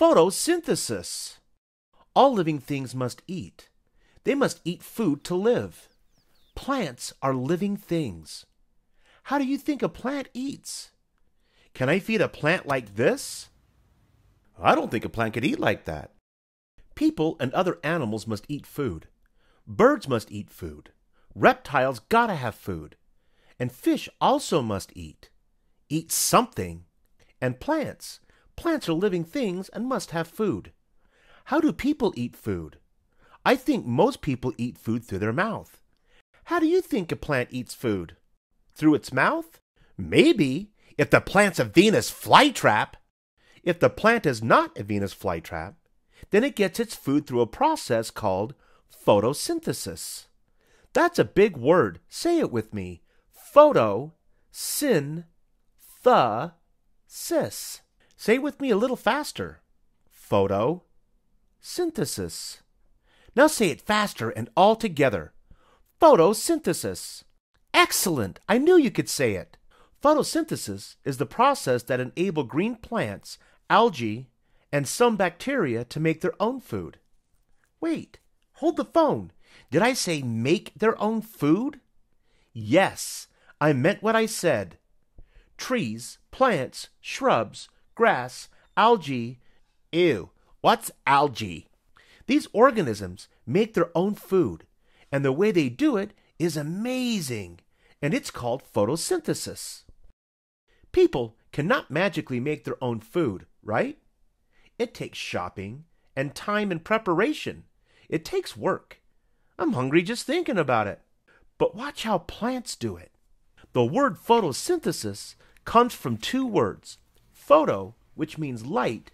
Photosynthesis. All living things must eat. They must eat food to live. Plants are living things. How do you think a plant eats? Can I feed a plant like this? I don't think a plant could eat like that. People and other animals must eat food. Birds must eat food. Reptiles gotta have food. And fish also must eat. Eat something. And plants. Plants are living things and must have food. How do people eat food? I think most people eat food through their mouth. How do you think a plant eats food? Through its mouth? Maybe, if the plant's a Venus flytrap. If the plant is not a Venus flytrap, then it gets its food through a process called photosynthesis. That's a big word. Say it with me. Photo, syn, the, cis. Say it with me a little faster. Photo, synthesis. Now say it faster and all together. Photosynthesis. Excellent! I knew you could say it. Photosynthesis is the process that enables green plants, algae, and some bacteria to make their own food. Wait, hold the phone. Did I say make their own food? Yes, I meant what I said. Trees, plants, shrubs, grass, algae. Ew, what's algae? These organisms make their own food, and the way they do it is amazing, and it's called photosynthesis. People cannot magically make their own food, right? It takes shopping and time and preparation. It takes work. I'm hungry just thinking about it. But watch how plants do it. The word photosynthesis comes from two words photo, which means light,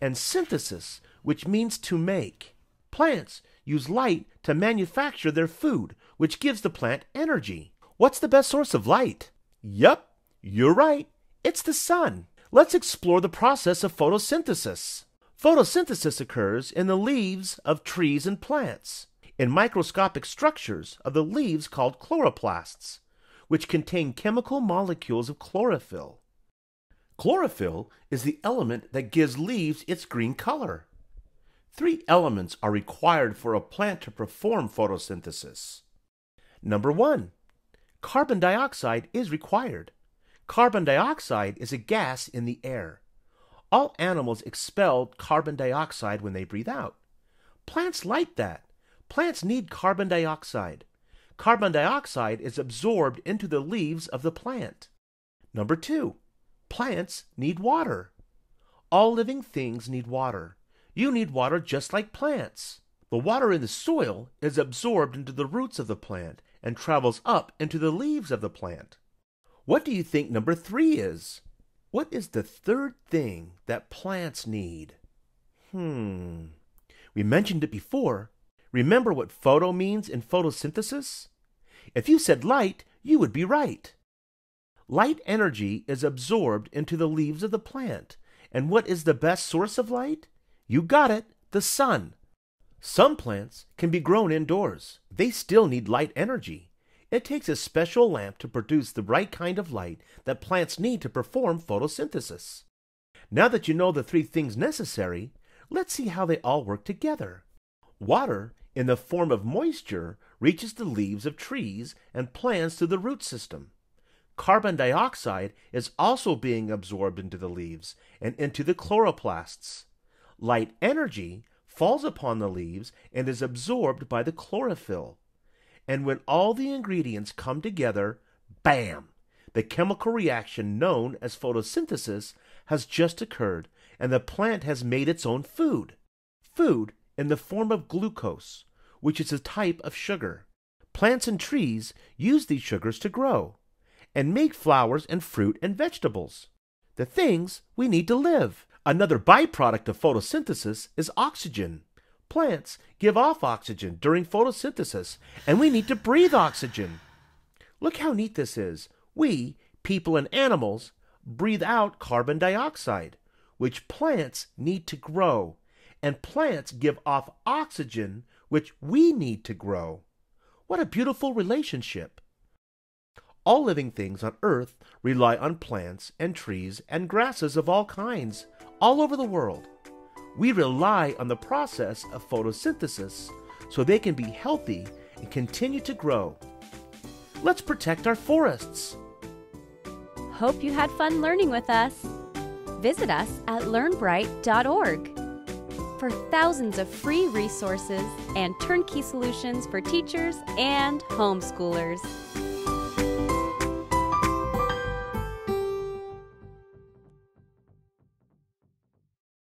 and synthesis, which means to make. Plants use light to manufacture their food, which gives the plant energy. What's the best source of light? Yup, you're right. It's the sun. Let's explore the process of photosynthesis. Photosynthesis occurs in the leaves of trees and plants, in microscopic structures of the leaves called chloroplasts, which contain chemical molecules of chlorophyll. Chlorophyll is the element that gives leaves its green color. Three elements are required for a plant to perform photosynthesis. Number one, carbon dioxide is required. Carbon dioxide is a gas in the air. All animals expel carbon dioxide when they breathe out. Plants like that. Plants need carbon dioxide. Carbon dioxide is absorbed into the leaves of the plant. Number two, plants need water. All living things need water. You need water just like plants. The water in the soil is absorbed into the roots of the plant and travels up into the leaves of the plant. What do you think number three is? What is the third thing that plants need? Hmm. We mentioned it before. Remember what photo means in photosynthesis? If you said light, you would be right. Light energy is absorbed into the leaves of the plant. And what is the best source of light? You got it, the sun. Some plants can be grown indoors. They still need light energy. It takes a special lamp to produce the right kind of light that plants need to perform photosynthesis. Now that you know the three things necessary, let's see how they all work together. Water, in the form of moisture, reaches the leaves of trees and plants through the root system. Carbon dioxide is also being absorbed into the leaves and into the chloroplasts. Light energy falls upon the leaves and is absorbed by the chlorophyll. And when all the ingredients come together, bam! The chemical reaction known as photosynthesis has just occurred, and the plant has made its own food. Food in the form of glucose, which is a type of sugar. Plants and trees use these sugars to grow and make flowers and fruit and vegetables. The things we need to live. Another byproduct of photosynthesis is oxygen. Plants give off oxygen during photosynthesis, and we need to breathe oxygen. Look how neat this is. We, people and animals, breathe out carbon dioxide, which plants need to grow, and plants give off oxygen, which we need to grow. What a beautiful relationship! All living things on Earth rely on plants and trees and grasses of all kinds all over the world. We rely on the process of photosynthesis so they can be healthy and continue to grow. Let's protect our forests. Hope you had fun learning with us. Visit us at learnbright.org for thousands of free resources and turnkey solutions for teachers and homeschoolers.